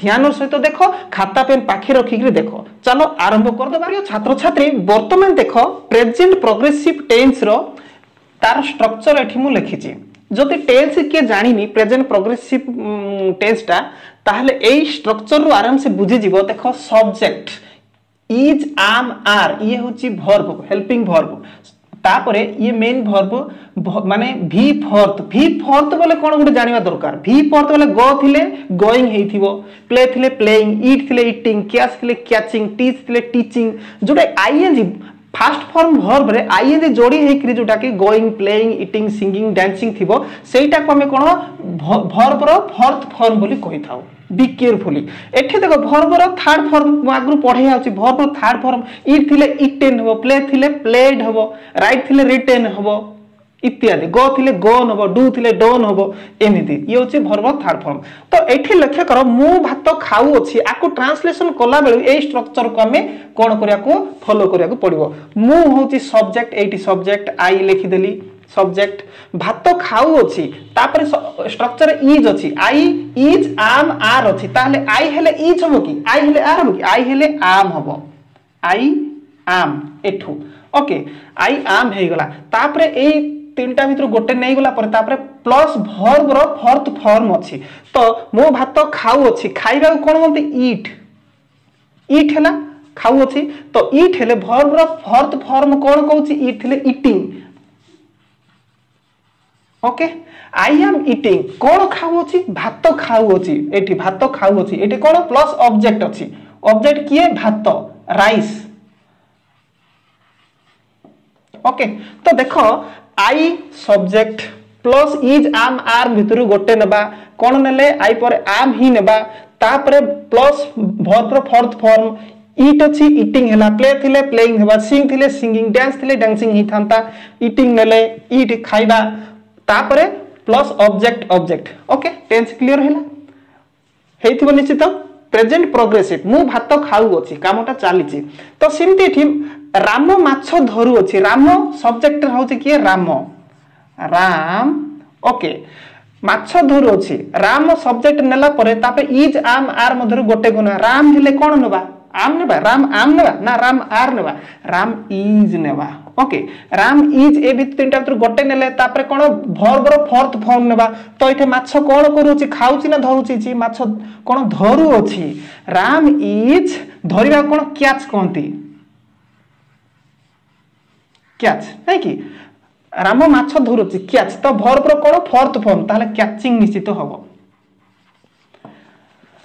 ଧ୍ୟାନର ସହିତ ଦେଖ ଖାତା ପେନ୍ ପାଖେ ରଖିକିରି ଦେଖ ଚାଲ ଆରମ୍ଭ କରିଦେବା ପ୍ରିୟ ଛାତ୍ରଛାତ୍ରୀ ବର୍ତ୍ତମାନ ଦେଖ ପ୍ରେଜେଣ୍ଟ ପ୍ରୋଗ୍ରେସିଭ ଟେନ୍ସର ତାର ଷ୍ଟ୍ରକ୍ଚର ଏଠି ମୁଁ ଲେଖିଛି ଯଦି ଟେନ୍ସ କିଏ ଜାଣିନି ପ୍ରେଜେଣ୍ଟ ପ୍ରୋଗ୍ରେସିଭ ଟେନ୍ସଟା ତାହେଲେ ଏଇ ଷ୍ଟ୍ରକ୍ଚରରୁ ଆରାମସେ ବୁଝିଯିବ ଦେଖ ସବଜେକ୍ଟ ଇଜ୍ ଆମ୍ ଆର୍ ଇଏ ହେଉଛି ଭର୍ବ ହେଲ୍ପିଂ ଭର୍ବ তাপরে ইয়ে মেইন ভর্ব মানে ভি ফর্থ। ভি ফর্থ বলে কোন গোটে জানিবা দরকার ভি ফর্থ বলে গ থিলে গোইং হেইথিবো প্লে থিলে প্লেইং ইট থিলে ইটিং ক্যাচ থিলে ক্যাচিং টিচ থিলে টিচিং যেটা আইএনজি ফার্স্ট ফর্ম ভর্বরে আইএনজি যোড়ি হয়েকি যেটাকি going playing eating singing dancing থিব সেইটাকে আমি কোন ভর্বর ফর্থ ফর্ম বলি কই থাও বি কেয়ারফুলি এটি দেখ ভর্বর থার্ড ফর্ম মু আগু পড়াই আসছি ভর্বর থার্ড ফর্ম ইট থিলে ইটেন হব প্লে থিলে প্লেড হব রাইট থিলে রিটেন হব ইত্যাদি গ থিলে গন হব ডু থিলে ডন হব এমিতি ইয়ে হচ্ছে ভর্ব থার্ড ফর্ম তো এটি লক্ষ্য কর মু ভাত খাউ অছি আকু ট্রান্সলেশন কলা বেলু এই স্ট্রকচর কু আমি কোন করিয়া ফলো করিয়া পড়িব মু হচ্ছে সবজেক্ট এইটি সবজেক্ট আই লিখিদেলি সবজেক্ট ସବଜେକ୍ଟ ଭାତ ଖାଉଅଛି ତାପରେ ଷ୍ଟ୍ରକ୍ଚର ଇଜ୍ ଅଛି ଆଇ ଇଜ୍ ଆମ୍ ଆର୍ ଅଛି ତାହେଲେ ଆଇ ହେଲେ ଇଜ୍ ହେବ କି ଆଇ ହେଲେ ଆର୍ ହେବ କି ଆଇ ହେଲେ ଆମ୍ ହେବ ଆଇ ଆମ୍ ଏଠୁ ଓକେ ଆଇ ଆମ୍ ହେଇଗଲା ତାପରେ ଏଇ তিনটা ভিতর গোটে নেই গলা পরে, তারপরে প্লস ভর্বর ফর্থ ফর্ম অছি। তো মো ভাত খাউ অছি। খাইবা কোন বলতে ইট ইট হেলা খাউ অছি। তো ইট হেলে ভর্বর ফর্থ ফর্ম কোন কউছি ইট হেলে eating okay I am eating কোণ খাওছি ভাত খাওছি এটি ভাত খাওছি এটি কোণ প্লস অবজেক্ট অছি অবজেক্ট কিয়ে ভাত রাইস ওকে তো দেখ I subject plus is am are ভিতর গোটে নেবা কোণ নেলে আই পরে আম হি নেবা তাপরে প্লস ভর্বর ফর্থ ফর্ম ইট অছি ইটিং হেলা প্লে থিলে প্লেইং হেবা সিং থিলে সিঙ্গিং ড্যান্স থিলে ড্যান্সিং হি থান্তা ইটিং নেলে ইট খাইবা তাপরে plus object object okay tense clear হল হয়েছিল নিশ্চিত প্রেজেন্ট প্রোগ্রেসিভ মু ভাত খাউছি কামটা চালিছি তো সেমতি এটি রাম মাছ ধরুছি রাম সবজেক্ট হচ্ছে কি রাম রাম ওকে মাছ ধরুছি রাম সবজেক্ট নেলা পরে তাপরে ইজ আম আর মধ্যে গোটে গুণ রাম হলে কোণ নেবা আম নেবা রাম আম নেবা না রাম আর নেবা রাম ইজ নেবা ଓକେ ରାମ ଇଜ୍ ଏ ଭିତରେ ତିନିଟା ଭିତରୁ ଗୋଟେ ନେଲେ ତାପରେ କ'ଣ? ଭର୍ବର ଫୋର୍ଥ ଫର୍ମ ନେବା। ତ ଏଠି ମାଛ କ'ଣ କରୁଅଛି ଖାଉଛି ନା ଧରୁଛି? ମାଛ କ'ଣ ଧରୁଅଛି? ରାମ ଇଜ୍ ଧରିବା କ'ଣ? କ୍ୟାଚ୍ କହନ୍ତି। କ୍ୟାଚ୍ ନାଇଁ କି? ରାମ ମାଛ ଧରୁଛି କ୍ୟାଚ୍ ତ ଭର୍ବର କ'ଣ? ଫୋର୍ଥ ଫର୍ମ ତାହେଲେ କ୍ୟାଚିଂ ନିଶ୍ଚିତ ହବ।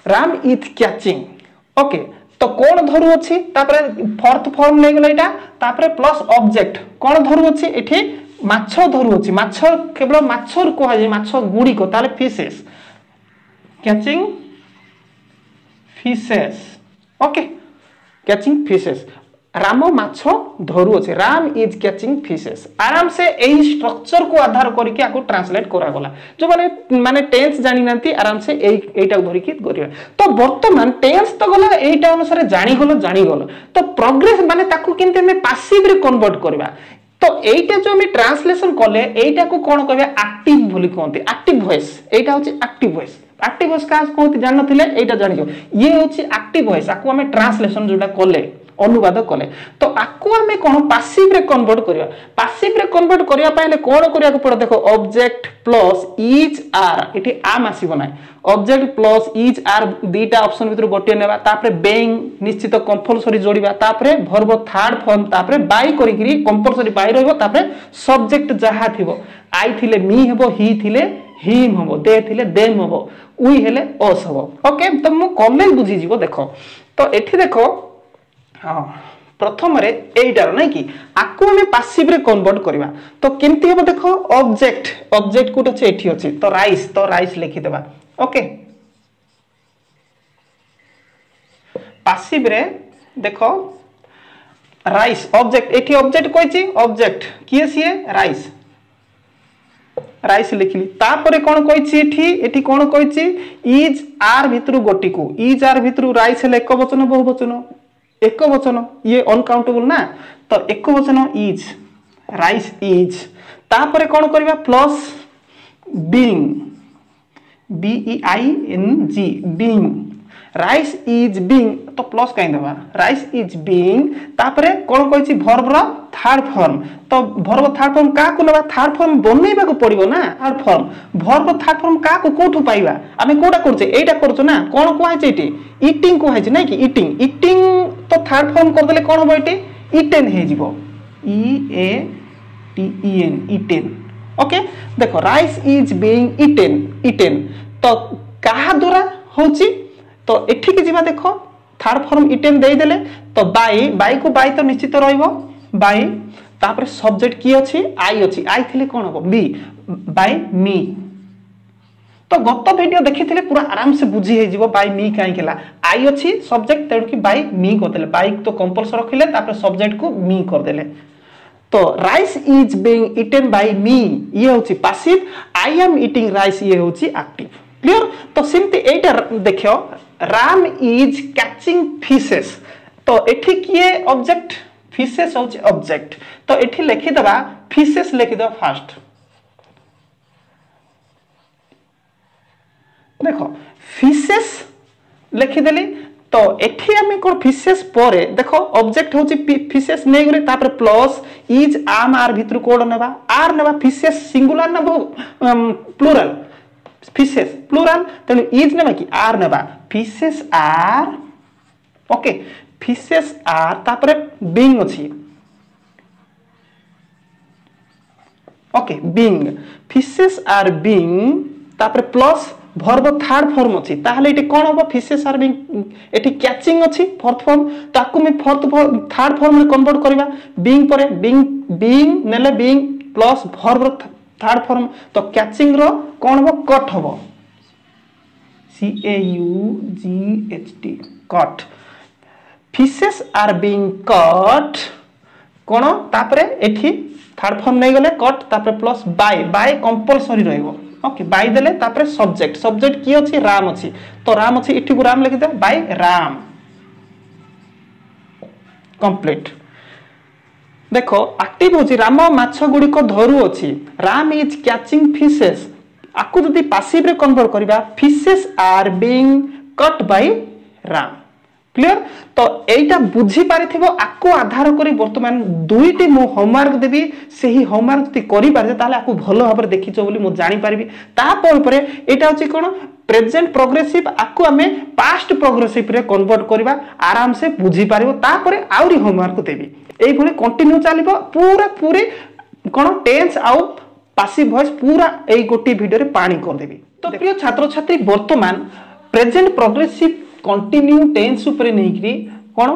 ରାମ ଇଜ୍ କ୍ୟାଚିଂ ଓକେ তো কোণ ধরুছি তাপরে ফর্থ ফর্ম নেইগলা এটা তাপরে প্লস অবজেক্ট কোণ ধরুছি এটি মাছ ধরুছি মাছ কেবল মাছর কুহযায় মাছ গুড়িক তাহলে fishes catching fishes okay catching fishes Ram মাছ ধরুଅছে রাম ইজ ক্যাচিং ফিশেস আরামসে এই স্ট্রকচর কু আধার করিকি আকু ট্রান্সলেট করাগলা যে মানে টেন্স জানি নান্তি আরামসে এই এইটা ধরিকি করিবা তো বর্তমান টেন্স তো গলা এইটা অনুসারে জানিগল জানিগল তো প্রোগ্রেস মানে তাকু কেমতি আমি পাসিভ রে কনভার্ট করিবা তো এইটা যে আমি ট্রান্সলেশন কলে এইটাকু কোন কইবে আক্টিভ বলি কোনতি আক্টিভ ভয়েস এইটা হচ্ছে আক্টিভ ভয়েস আক্টিভ ভয়েস কাজ কোনতি জাননথিলে এইটা জানিও ইয়ে হচ্ছে আক্টিভ ভয়েস আকু আমি ট্রান্সলেশন যেটা কলে ଅନୁବାଦ କଲେ। ତ ଆକୁ ଆମେ କ'ଣ ପାସିଭରେ କନଭର୍ଟ କରିବା? ପାସିଭରେ କନଭର୍ଟ କରିବା ପାଇଁ ହେଲେ କ'ଣ କରିବାକୁ ପଡ଼ିବ ଦେଖ ଅବଜେକ୍ଟ ପ୍ଲସ୍ ଇଜ୍ ଆର୍ ଏଠି ଆମ୍ ଆସିବ ନାହିଁ। ଅବଜେକ୍ଟ ପ୍ଲସ୍ ଇଜ୍ ଆର୍ ଦୁଇଟା ଅପସନ୍ ଭିତରୁ ଗୋଟିଏ ନେବା ତାପରେ ବେଙ୍ଗ ନିଶ୍ଚିତ କମ୍ପଲସରି ଯୋଡ଼ିବା ତାପରେ ଭର୍ବ ଥାର୍ଡ ଫର୍ମ ତାପରେ ବାଇ କରିକିରି କମ୍ପଲସରି ବାଇ ରହିବ ତାପରେ ସବଜେକ୍ଟ ଯାହା ଥିବ। ଆଇ ଥିଲେ ମି ହେବ ହି ଥିଲେ ହିମ୍ ହେବ ଦେ ଥିଲେ ଦେମ୍ ହେବ। ଉଇ ହେଲେ ଅସ୍ ହେବ। ଓକେ ତ ମୁଁ କଲେ ବୁଝିଯିବ ଦେଖ। ତ ଏଠି ଦେଖ ହଁ ପ୍ରଥମରେ ଏଇଟାର ନାଇଁ କି ଆକୁ ଆମେ ପାସିଭରେ କନଭର୍ଟ କରିବା ତ କେମିତି ହେବ ଦେଖ ଅବଜେକ୍ଟ ଅବଜେକ୍ଟ କୋଉଠି ଅଛି ଏଠି ଅଛି ତ ରାଇସ୍ ତ ରାଇସ୍ ଲେଖିଦେବା ଓକେ ପାସିଭରେ ଦେଖ রাইস অবজেক্ট এটি অবজেক্ট কইছি অবজেক্ট কিয়ে সিয়ে রাইস রাইস লিখিলি তারপরে কোন কইছি এটি এটি কোন কইছি ইজ আর ভিতরু গোটিকু ইজ আর ভিতরু রাইস হেলে এক বচন বহু বচন एक वचन ये अनकाउंटेबल ना तो एक वचन इज़ राइस इज़ तापर कौन करवा plus being be I N G being rice is being তো প্লস কাই দেবা রাইস ইজ বিং তারপরে কোন কইছি ভর্বর থার্ড ফর্ম তো ভর্ব থার্ড ফর্ম কাকু নেবা থার্ড ফর্ম বনাইবাকু পড়িব না third form verb third form কাকু কোঠু পাইবা আমি কোটা করছে এইটা করছ না কোন কুহাইছে এটি ইটিং কুহাইছে না কি ইটিং ইটিং তো থার্ড ফর্ম করদেলে কোন হব এটি ইটেন হয়ে যাব ই এ টি ই এন ইটেন ওকে দেখো rice is being eaten eaten তো কাহা দ্বারা হচ্ছে তো ଏଠିକି ଯିବା ଦେଖ ଥାର୍ଡ ଫର୍ମ ଇଟେନ୍ ଦେଇଦେଲେ ତ ବାଇ ବାଇକୁ ବାଇ ତ ନିଶ୍ଚିତ ରହିବ ବାଇ ତାପରେ ସବଜେକ୍ଟ କି ଅଛି ଆଇ ଅଛି ଆଇ ଥିଲେ କ'ଣ ହେବ ବି ବାଇ ମି ତ ଗତ ଭିଡ଼ିଓ ଦେଖିଥିଲେ ପୁରା ଆରାମସେ ବୁଝି ହେଇଯିବ ବାଇ ମି କାହିଁକି ହେଲା ଆଇ ଅଛି ସବଜେକ୍ଟ ତେଣୁକି ବାଇ ମି କରିଦେଲେ ବାଇକ୍ ତ କମ୍ପଲସର ରଖିଲେ ତାପରେ ସବଜେକ୍ଟକୁ ମି କରିଦେଲେ তো rice is being eaten by me ইয়ে হচ্ছে passive I am eating rice ইয়ে হচ্ছে আকটিভ ক্লিয়ার তো সেমতি এইটা দেখ ରାମ୍ ଇଜ୍ କ୍ୟାଚିଂ ଫିସେସ୍ ତ ଏଠି କିଏ ଅବଜେକ୍ଟ ଫିସେସ୍ ହେଉଛି ଅବଜେକ୍ଟ ତ ଏଠି ଲେଖିଦେବା ଫିସେସ୍ ଲେଖିଦେବା ଫାର୍ଷ୍ଟ ଦେଖ ଫିସେସ୍ ଲେଖିଦେଲି ତ ଏଠି ଆମେ କ'ଣ ଫିସେସ୍ ପରେ ଦେଖ ଅବଜେକ୍ଟ ହେଉଛି ଫିସେସ୍ ନେଇଗଲେ ତାପରେ ପ୍ଲସ୍ ଇଜ୍ ଆମ୍ ଆର୍ ଭିତରୁ କ'ଣ ନେବା ଆର୍ ନେବା ଫିସେସ୍ ସିଙ୍ଗୁଲାର ନା ବହୁ ପ୍ଲୁରାଲ ফিসেস প্লুরাল তেমন ইজ নেবা কি? আর নেবা। ফিসেস আর ওকে ফিসেস আর তারপরে বিং অছি okay being fishes are being তারপরে প্লস ভর্ব থার্ড ফর্ম অছি তাহলে এটি কোণ হব? ফিসেস আর বিং এটি ক্যাচিং অছি ফোর্থ ফর্ম তাকু আমি ফোর্থ থার্ড ফর্মরে কনভর্ট করিবা। বিং পরে being being নেলে being plus verb third form ତ କ୍ୟାଚିଂର କ'ଣ ହବ କଟ୍ ହବ C A U G H T caught fishes are being caught କ'ଣ ତାପରେ ଏଠି থার্ড ফর্ম নেই গলে কট তারপরে প্লস বাই বাই কম্পলসরি রহব ওকে বাই দেলে তারপরে সবজেক্ট সবজেক্ট কি আছে রাম আছে তো রাম আছে এটিকু রাম লিখিদে বাই রাম কমপ্লিট দেখ ଆକ୍ଟିଭ ହେଉଛି ରାମ ମାଛ ଗୁଡ଼ିକ ଧରୁଅଛି। ରାମ ଇଜ୍ କ୍ୟାଚିଂ ଫିସେସ୍ ଆକୁ ଯଦି ପାସିଭରେ କନଭର୍ଟ କରିବା fishes are being caught by Ram. Clear ତ ଏଇଟା ବୁଝିପାରିଥିବ ଆକୁ ଆଧାର କରି ବର୍ତ୍ତମାନ ଦୁଇଟି ମୁଁ ହୋମୱାର୍କ ଦେବି ସେହି ହୋମୱାର୍କ ଯଦି କରିପାରିବେ ତାହେଲେ ଆକୁ ଭଲ ଭାବରେ ଦେଖିଛ ବୋଲି ମୁଁ ଜାଣିପାରିବି। ତାପରେ ପରେ ଏଇଟା ହେଉଛି କ'ଣ? প্রেজেন্ট প্রোগ্রেসিভ আকু আমি পাস্ট প্রোগ্রেসিভ রে কনভর্ট করিবা আরামসে বুঝি পারিব তারপরে আউরি হোমওয়ার্ক দেবি এইভাবে কন্টিনিউ চালিব পুরা পুরি কোন টেন্স আউ পাসিভ ভয়েস পুরা এই গোটি ভিডিওরে পানি করদেবি তো প্রিয় ছাত্রছাত্রী বর্তমান প্রেজেন্ট প্রোগ্রেসিভ কন্টিনিউ টেন্স উপরে নেইকি কোণ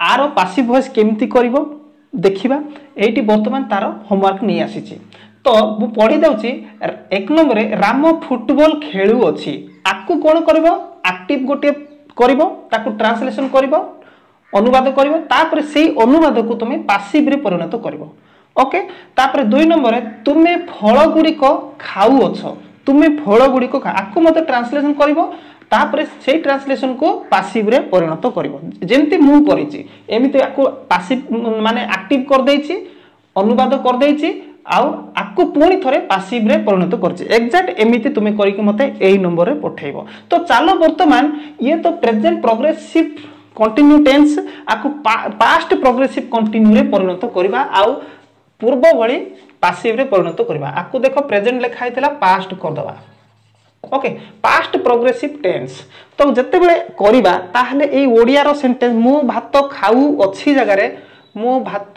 আর পাসিভ ভয়েস কেমিতি করব দেখিবা এইটি বর্তমান তার হোমওয়ার্ক নিয়ে আসিছি ତ ମୁଁ ପଢ଼ି ଦେଉଛି ଏକ ନମ୍ବରରେ ରାମ ଫୁଟବଲ ଖେଳୁଅଛି ଆକୁ କ'ଣ କରିବ? ଆକ୍ଟିଭ ଗୋଟିଏ କରିବ ତାକୁ ଟ୍ରାନ୍ସଲେସନ୍ କରିବ ଅନୁବାଦ କରିବ ତାପରେ ସେଇ ଅନୁବାଦକୁ ତୁମେ ପାସିଭରେ ପରିଣତ କରିବ। ଓକେ ତାପରେ ଦୁଇ ନମ୍ବରରେ ତୁମେ ଫଳ ଗୁଡ଼ିକ ଖାଉଅଛ। ତୁମେ ଫଳ ଗୁଡ଼ିକ ଆକୁ ମୋତେ ଟ୍ରାନ୍ସଲେସନ୍ କରିବ ତାପରେ ସେଇ ଟ୍ରାନ୍ସଲେସନ୍କୁ ପାସିଭରେ ପରିଣତ କରିବ। ଯେମିତି ମୁଁ କରିଛି ଏମିତି ଆକୁ ପାସିଭ ମାନେ ଆକ୍ଟିଭ କରିଦେଇଛି ଅନୁବାଦ କରିଦେଇଛି আউ আকু পুনি থরে পাসিভরে পরিণত করছে এক্সাক্ট এমিতি তুমি করিকি মতে এই নম্বরে পঠাইব তো চালো বর্তমান ইয়ে তো প্রেজেন্ট প্রগ্রেসিভ কন্টিনিউ টেন্স আকু পাস্ট প্রগ্রেসিভ কন্টিনিউরে পরিণত করিবা আউ পূর্ব ভলি পাসিভরে পরিণত করিবা আকু দেখো প্রেজেন্ট লেখা হইতলা পাস্ট করদবা ওকে পাস্ট প্রগ্রেসিভ টেন্স তো যেতবে করিবা তাহলে এই ওড়িয়ার সেন্টেন্স মু ভাত খাউ অছি জায়গায় মু ভাত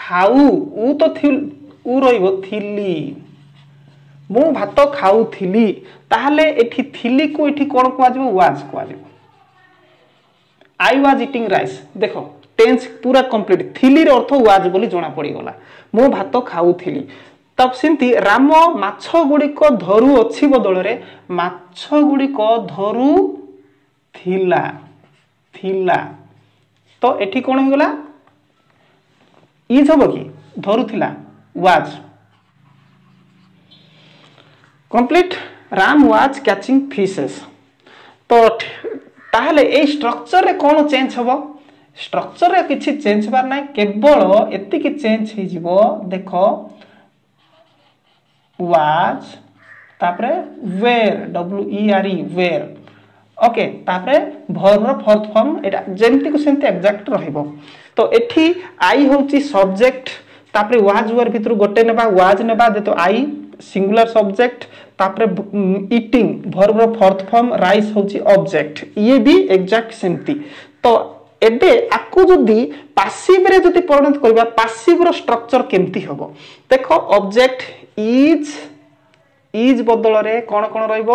খাউ উ তো উ রইব থিলি ମୁଁ ଭାତ ଖାଉଥିଲି ତାହେଲେ ଏଠି ଥିଲିକୁ ଏଠି କ'ଣ କୁହାଯିବ ୱାଜ୍ କୁହାଯିବ ଆଇ ୱାଜ୍ ଇଟିଂ ରାଇସ୍ ଦେଖ ଟେନ୍ସ ପୁରା କମ୍ପ୍ଲିଟ୍ ଥିଲିର ଅର୍ଥ ୱାଜ୍ ବୋଲି ଜଣାପଡ଼ିଗଲା ମୁଁ ଭାତ ଖାଉଥିଲି ତ ସେମିତି ରାମ ମାଛ ଗୁଡ଼ିକ ଧରୁଅଛି ବଦଳରେ ମାଛ ଗୁଡ଼ିକ ଧରୁଥିଲା ଥିଲା ତ ଏଠି କ'ଣ ହେଇଗଲା ଇଜ୍ ହେବ କି ଧରୁଥିଲା was complete ram was catching fishes তো তাহলে এই স্ট্রকচরে কোন চেঞ্জ হব স্ট্রকচরে কিছু চেঞ্জ হবার নাই কেবল এতিকি চেঞ্জ হইযিব দেখ was তারপরে ওয়ের ডব্লু ই আর ই ওয়ের ওকে তারপরে ভর্বর ফর্থ ফর্ম এটা যেমতিକୁ ସେମିତି ଏକ୍ଜାକ୍ଟ ରହିବ। ତ ଏଠି ଆଇ ହେଉଛି ସବଜେକ୍ଟ ତାପରେ ୱାଜ୍ ୱାର୍ ଭିତରୁ ଗୋଟେ ନେବା ୱାଜ୍ ନେବା ଯେହେତୁ ଆଇ ସିଙ୍ଗୁଲାର ସବଜେକ୍ଟ ତାପରେ ଇଟିଂ ଭର୍ବର ଫର୍ଥ ଫର୍ମ ରାଇସ୍ ହେଉଛି ଅବଜେକ୍ଟ ଇଏ ବି ଏକ୍ଜାକ୍ଟ ସେମିତି ତ ଏବେ ଆକୁ ଯଦି ପାସିଭରେ ଯଦି ପରିଣତ କରିବା ପାସିଭର ଷ୍ଟ୍ରକ୍ଚର କେମିତି ହେବ ଦେଖ ଅବଜେକ୍ଟ ଇଜ୍ ଇଜ୍ ବଦଳରେ କ'ଣ କ'ଣ ରହିବ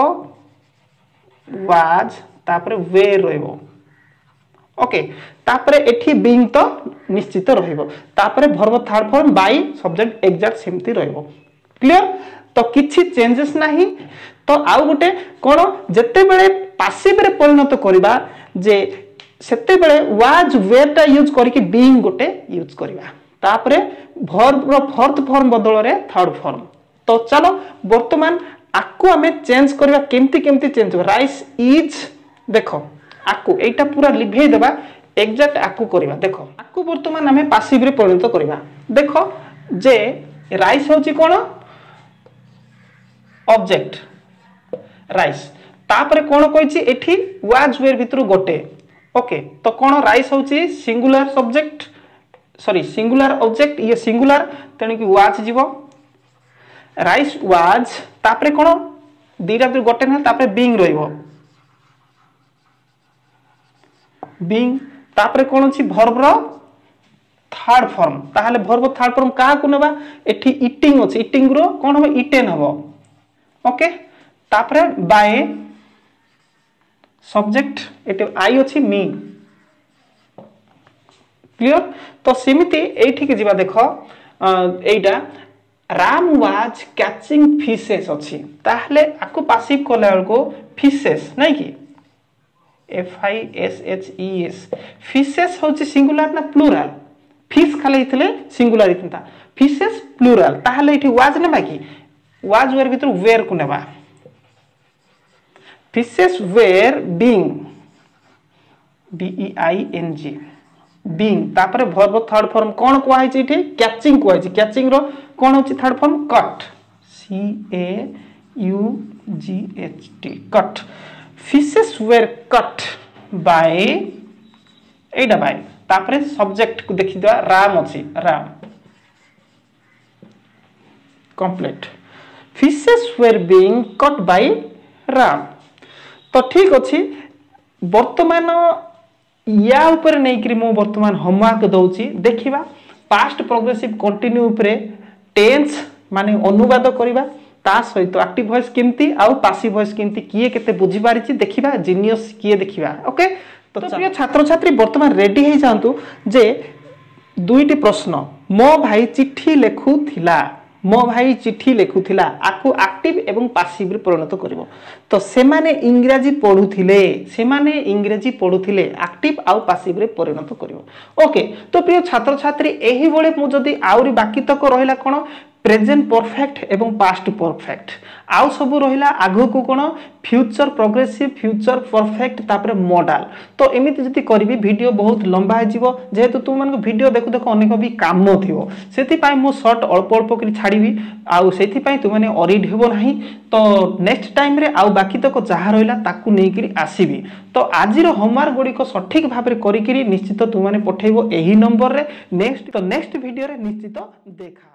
ୱାଜ୍ ତାପରେ ୱେ ରହିବ ଓକେ ତାପରେ ଏଠି ବିଙ୍ଗ ତ ନିଶ୍ଚିତ ରହିବ ତାପରେ verb third form by subject exact ସେମିତି ରହିବ କ୍ଲିୟର ତ କିଛି ଚେଞ୍ଜେସ୍ ନାହିଁ ତ ଆଉ ଗୋଟେ କ'ଣ ଯେତେବେଳେ ପାସିଭରେ ପରିଣତ କରିବା ଯେ ସେତେବେଳେ ୱାଜ୍ ୱେଟା ୟୁଜ୍ କରିକି ବିଙ୍ଗ ଗୋଟେ ୟୁଜ୍ କରିବା। ତାପରେ ଭର୍ବର ଫର୍ଥ ଫର୍ମ ବଦଳରେ ଥାର୍ଡ ଫର୍ମ ତ ଚାଲ ବର୍ତ୍ତମାନ ଆକୁ ଆମେ ଚେଞ୍ଜ କରିବା। କେମିତି କେମିତି ଚେଞ୍ଜ କରିବା ରାଇସ୍ ଇଜ୍ ଦେଖ ଆକୁ ଏଇଟା ପୁରା ଲିଭେଇ ଦେବା ଏକ୍ଜାକ୍ଟ ଆକୁ କରିବା ଦେଖ ଆକୁ ବର୍ତ୍ତମାନ ଆମେ ପାସିଭରେ ପରିଣତ କରିବା ଦେଖ ଯେ ରାଇସ୍ ହେଉଛି କ'ଣ ଅବଜେକ୍ଟ ରାଇସ୍ ତାପରେ କ'ଣ କହିଛି ଏଠି ୱାଜ୍ ୱେର୍ ଭିତରୁ ଗୋଟେ ଓକେ ତ କ'ଣ ରାଇସ୍ ହେଉଛି singular subject sorry singular object ଇଏ ସିଙ୍ଗୁଲାର ତେଣୁକି ୱାଜ୍ ଯିବ ରାଇସ୍ ୱାଜ୍ ତାପରେ କ'ଣ ଦୁଇଟା ଭିତରୁ ଗୋଟେ ନହେଲେ ତାପରେ বিং তাপরে কোণ অছি ভর্বর থার্ড ফর্ম তাহলে ভর্ব থার্ড ফর্ম কাহাকু নেবা এটি ইটিং অছি ইটিং রো কোণ হবে ইটেন হব ওকে তাপরে বায়ে সবজেক্ট এটি আই অছি মি ক্লিয়ার তো সেমিতি এইঠিকে যা দেখ এইটা রাম ওয়াজ ক্যাচিং ফিসেস অছি তাহলে আকু পাসিভ কলা বেড়ে ফিসেস নাই কি F I S H E S fishes হচ্ছে সিঙ্গুলার না প্লুরাল ফিস খালি হইলে সিঙ্গুলার হইতা ফিসেস প্লুরাল তাহলে এটি ওয়াজ নেবা কি? ওয়াজ ওয়ের ভিতর ওয়ের কু নেবা। Fishes were being BE I N G being তারপরে ভর্ব থার্ড ফর্ম কোন কোয়া হইছে এটি? ক্যাচিং কোয়া হইছে ক্যাচিং র কোন হচ্ছে third form caught C A U G H T caught fishes were caught by ଏଇଟା ବାଇ ତାପରେ ସବଜେକ୍ଟକୁ ଦେଖିଦେବା ରାମ୍ ଅଛି Ram complete fishes were being caught by Ram ତ ଠିକ୍ ଅଛି ବର୍ତ୍ତମାନ ୟା ଉପରେ ନେଇକରି ମୁଁ ବର୍ତ୍ତମାନ ହୋମୱାର୍କ ଦେଉଛି ଦେଖିବା ପାଷ୍ଟ ପ୍ରୋଗ୍ରେସିଭ୍ କଣ୍ଟିନ୍ୟୁ ଉପରେ ଟେନ୍ସ ମାନେ ଅନୁବାଦ କରିବା ତା ସହିତ ଆକ୍ଟିଭ ଭଏସ୍ କେମିତି ଆଉ ପାସିଭ ଭଏସ୍ କେମିତି କିଏ କେତେ ବୁଝିପାରିଛି ଦେଖିବା ଜିନିୟସ୍ କିଏ ଦେଖିବା ଓକେ ତ ପ୍ରିୟ ଛାତ୍ରଛାତ୍ରୀ ବର୍ତ୍ତମାନ ରେଡି ହେଇଯାଆନ୍ତୁ ଯେ ଦୁଇଟି ପ୍ରଶ୍ନ ମୋ ଭାଇ ଚିଠି ଲେଖୁଥିଲା ମୋ ଭାଇ ଚିଠି ଲେଖୁଥିଲା ଆକୁ ଆକ୍ଟିଭ ଏବଂ ପାସିଭରେ ପରିଣତ କରିବ। ତ ସେମାନେ ଇଂରାଜୀ ପଢୁଥିଲେ ସେମାନେ ଇଂରାଜୀ ପଢୁଥିଲେ ଆକ୍ଟିଭ ଆଉ ପାସିଭରେ ପରିଣତ କରିବ। ଓକେ ତ ପ୍ରିୟ ଛାତ୍ରଛାତ୍ରୀ ଏହିଭଳି ମୁଁ ଯଦି ଆହୁରି ବାକି ତକ ରହିଲା କ'ଣ? ପ୍ରେଜେଣ୍ଟ ପରଫେକ୍ଟ ଏବଂ ପାଷ୍ଟ ପରଫେକ୍ଟ ଆଉ ସବୁ ରହିଲା ଆଗକୁ କ'ଣ? ଫ୍ୟୁଚର ପ୍ରୋଗ୍ରେସିଭ ଫ୍ୟୁଚର ପରଫେକ୍ଟ ତାପରେ ମଡାଲ ତ ଏମିତି ଯଦି କରିବି ଭିଡ଼ିଓ ବହୁତ ଲମ୍ବା ହେଇଯିବ। ଯେହେତୁ ତୁମମାନଙ୍କୁ ଭିଡ଼ିଓ ଦେଖୁ ଦେଖୁ ଅନେକ ବି କାମ ଥିବ। ସେଥିପାଇଁ ମୁଁ ସର୍ଟ ଅଳ୍ପ ଅଳ୍ପ କରି ଛାଡ଼ିବି। ଆଉ ସେଥିପାଇଁ ତୁମମାନେ ଅରିଡ୍ ହେବ ନାହିଁ। ତ ନେକ୍ସଟ ଟାଇମ୍ରେ ଆଉ ବାକି ତକ ଯାହା ରହିଲା ତାକୁ ନେଇକରି ଆସିବି। ତ ଆଜିର ହୋମୱାର୍କ ଗୁଡ଼ିକ ସଠିକ ଭାବରେ କରିକିରି ନିଶ୍ଚିତ ତୁମମାନେ ପଠେଇବ ଏହି ନମ୍ବରରେ ନେକ୍ସଟ ତ ନେକ୍ସଟ ଭିଡ଼ିଓରେ ନିଶ୍ଚିତ ଦେଖା